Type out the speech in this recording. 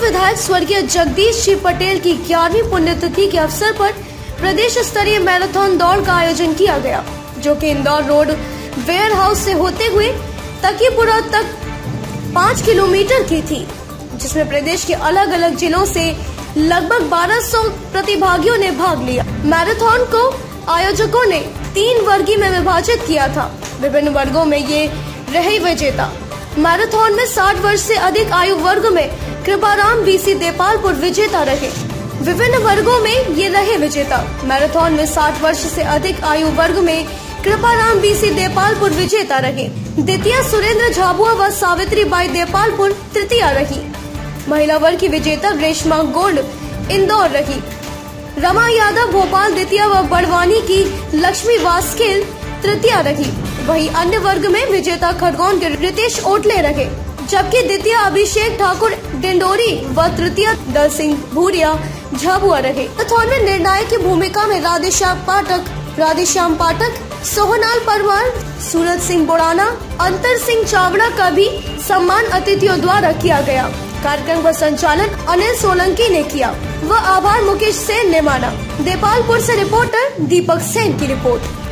विधायक स्वर्गीय जगदीश जी पटेल की ग्यारहवीं पुण्यतिथि के अवसर पर प्रदेश स्तरीय मैराथन दौड़ का आयोजन किया गया, जो कि इंदौर रोड वेयर हाउस से होते हुए तकीपुरा तक पाँच किलोमीटर की थी, जिसमें प्रदेश के अलग अलग जिलों से लगभग 1200 प्रतिभागियों ने भाग लिया। मैराथन को आयोजकों ने तीन वर्गी में विभाजित किया था। विभिन्न वर्गों में ये रहे विजेता। मैराथन में 60 वर्ष से अधिक आयु वर्ग में कृपाराम बीसी देपालपुर विजेता रहे। विभिन्न वर्गों में ये रहे विजेता। मैराथन में 60 वर्ष से अधिक आयु वर्ग में कृपाराम बीसी देपालपुर विजेता रहे। द्वितीय सुरेंद्र झाबुआ व सावित्री बाई देपालपुर तृतीय रही। महिला वर्ग की विजेता रेशमा गोल्ड इंदौर रही। रमा यादव, भोपाल द्वितीय व बड़वानी की लक्ष्मी वास्केल तृतीय रही। वहीं अन्य वर्ग में विजेता खरगोन के रितेश ओटले रहे, जबकि द्वितीय अभिषेक ठाकुर, डिंडोरी व तृतीय दल सिंह भूरिया झाबुआ रहे। मैराथन में निर्णायक की भूमिका में राधेश्याम पाठक राधेश्याम पाठक, सोहनाल परमार, सूरज सिंह बोराना अंतर सिंह चावड़ा का भी सम्मान अतिथियों द्वारा किया गया। कार्यक्रम का संचालन अनिल सोलंकी ने किया। व आभार मुकेश सेन ने माना। देपालपुर से रिपोर्टर दीपक सेन की रिपोर्ट।